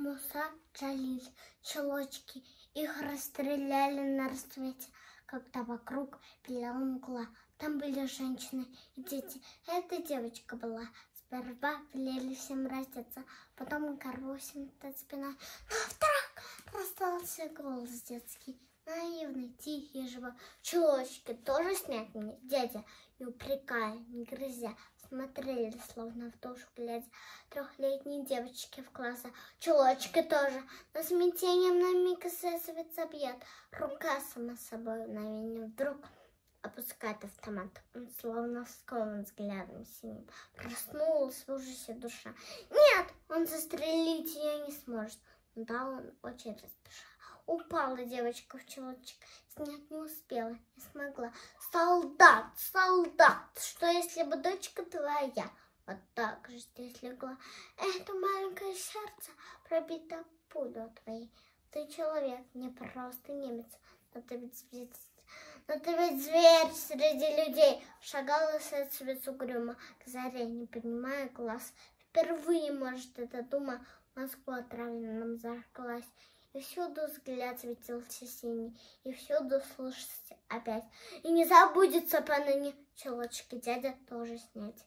Муса Джалиль, челочки, их расстреляли на рассвете, когда вокруг белела мгла. Там были женщины и дети. Эта девочка была. Сперва велели всем раздеться, потом горбусин над спиной. Но вдруг раздался голос детский, наивный, тихий, живой. Чулочки тоже снять мне, дядя? И упрекая, не грызя, смотрели, словно в душу глядя. Трехлетние девочки в классе, чулочки тоже. Но смятением на миг свет бьет. Рука сама собой на меня вдруг опускает автомат. Он словно скован взглядом синим. Проснулась в ужасе душа. Нет, он застрелить ее не сможет. Да, он очень распешил. Упала девочка в чулочек, снять не успела, не смогла. Солдат, солдат, что если бы дочка твоя вот так же здесь легла? Это маленькое сердце пробито пулю твоей. Ты человек, не просто немец, но ты ведь но ты ведь зверь среди людей. Шагала сердцевец угрюмо к заре, не поднимая глаз. Впервые, может, эта дума Москву отравленным зажглась. И всюду взгляд светился синий, и всюду слышался опять. И не забудется поныне челочки дядя тоже снять.